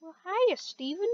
Well, hiya, Steven.